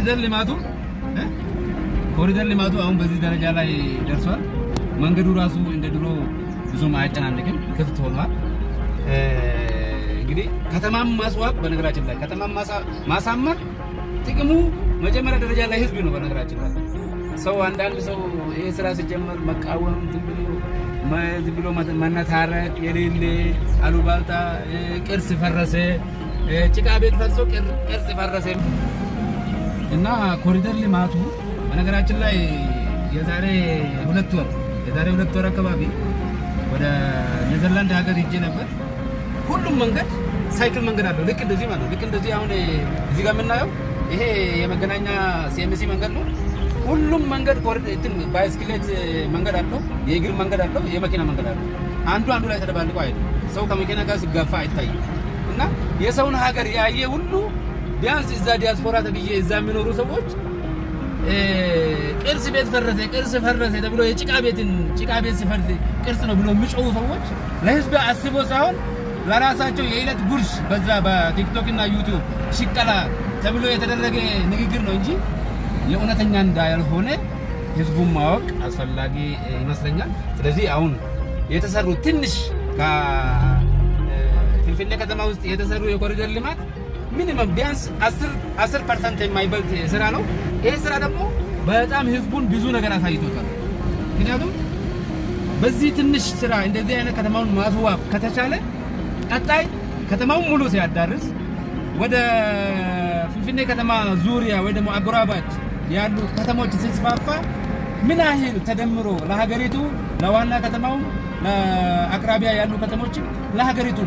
ኮሪደር ልማቱ? ኮሪደር ልማቱ አሁን በዚህ ደረጃ ላይ ደርሷል። መንገዱ ራሱ እንደ ድሮ ብዙም አያጨናንቅም፣ ክፍት ሆኗል። እንግዲህ ከተማም ማስዋብ በነገራችን ላይ ከተማም ማሳ- ማሳመር ጥቅሙ መጀመሪያ ደረጃ ላይ ህዝብ ነው። በነገራችን ላይ ሰው አንዳንድ ሰው ይሄ ስራ ሲጀመር መቃወም ዝም ብሎ ዝም ብሎ መነታረቅ የሌለ አሉባልታ ቅርስ ፈረሰ ጭቃ ቤት ፈርሶ ቅር- ቅርስ ፈረሰ እና ኮሪደር ልማቱ በነገራችን ላይ የዛሬ ሁለት ወር የዛሬ ሁለት ወር አካባቢ ወደ ኔዘርላንድ ሀገር ሄጄ ነበር። ሁሉም መንገድ ሳይክል መንገድ አለው። ልክ እንደዚህ ማለት ነው። ልክ እንደዚህ አሁን እዚህ ጋር የምናየው ይሄ የመገናኛ ሲኤምሲ መንገድ ነው። ሁሉም መንገድ እንትን ባይስክሌት መንገድ አለው፣ የእግር መንገድ አለው፣ የመኪና መንገድ አለው። አንዱ አንዱ ላይ ተደባልቆ አይደለም። ሰው ከመኪና ጋር ሲጋፋ አይታይም። እና የሰውን ሀገር ያየ ሁሉ ቢያንስ እዛ ዲያስፖራ ተብዬ እዛ የሚኖሩ ሰዎች ቅርስ ቤት ፈረሰ፣ ቅርስ ፈረሰ ተብሎ የጭቃ ቤትን ጭቃ ቤት ሲፈርስ ቅርስ ነው ብሎ የሚጮሁ ሰዎች ለህዝብ አስቦ ሳይሆን ለራሳቸው የዕለት ጉርስ በዛ በቲክቶክ እና ዩቲዩብ ሽቀላ ተብሎ የተደረገ ንግግር ነው እንጂ የእውነተኛ እንዳልሆነ ህዝቡን ማወቅ አስፈላጊ ይመስለኛል። ስለዚህ አሁን የተሰሩ ትንሽ ከፊንፊኔ ከተማ ውስጥ የተሰሩ የኮሪደር ልማት minimum ቢያንስ 10 10 percent የማይበልጥ ስራ ነው። ይሄ ስራ ደግሞ በጣም ህዝቡን ብዙ ነገር አሳይቶታል። ምክንያቱም በዚህ ትንሽ ስራ እንደዚህ አይነት ከተማውን ማስዋብ ከተቻለ ቀጣይ ከተማውን ሙሉ ሲያዳርስ ወደ ፊንፊኔ ከተማ ዙሪያ ወይ ደግሞ አጎራባች ያሉት ከተሞች ሲስፋፋ ምን ያህል ተደምሮ ለሀገሪቱ ለዋና ከተማውም ለአቅራቢያ ያሉ ከተሞችም ለሀገሪቱ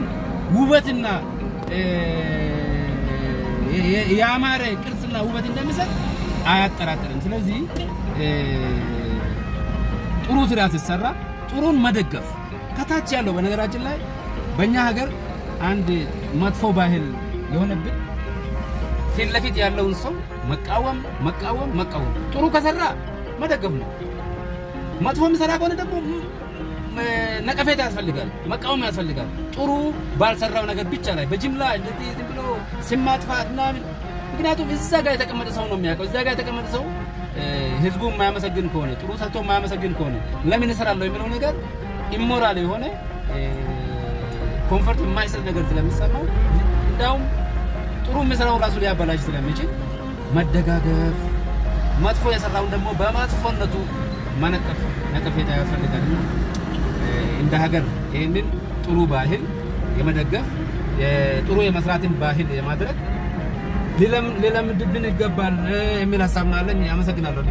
ውበትና ያማረ ቅርጽና ውበት እንደሚሰጥ አያጠራጥርም። ስለዚህ ጥሩ ስራ ሲሰራ ጥሩን መደገፍ ከታች ያለው በነገራችን ላይ በእኛ ሀገር አንድ መጥፎ ባህል የሆነብን ፊት ለፊት ያለውን ሰው መቃወም መቃወም መቃወም፣ ጥሩ ከሰራ መደገፍ ነው። መጥፎ የሚሰራ ከሆነ ደግሞ ነቀፌታ ያስፈልጋል፣ መቃወም ያስፈልጋል። ጥሩ ባልሰራው ነገር ብቻ ላይ በጅምላ እንደዚህ ዝም ብሎ ስም ማጥፋት ምናምን። ምክንያቱም እዛ ጋር የተቀመጠ ሰው ነው የሚያውቀው። እዛ ጋር የተቀመጠ ሰው ህዝቡ የማያመሰግን ከሆነ ጥሩ ሰርቶ የማያመሰግን ከሆነ ለምን እሰራለሁ የሚለው ነገር immoral የሆነ comfort የማይሰጥ ነገር ስለሚሰማው እንዳውም ጥሩ የሚሰራው ራሱ ሊያበላሽ ስለሚችል መደጋገፍ፣ መጥፎ የሰራውን ደግሞ በመጥፎነቱ መነቀፍ ነቀፌታ ያስፈልጋል። እንደ ሀገር ይህንን ጥሩ ባህል የመደገፍ ጥሩ የመስራትን ባህል የማድረግ ሊለምድብን ይገባል የሚል ሀሳብ ነው አመሰግናለሁ።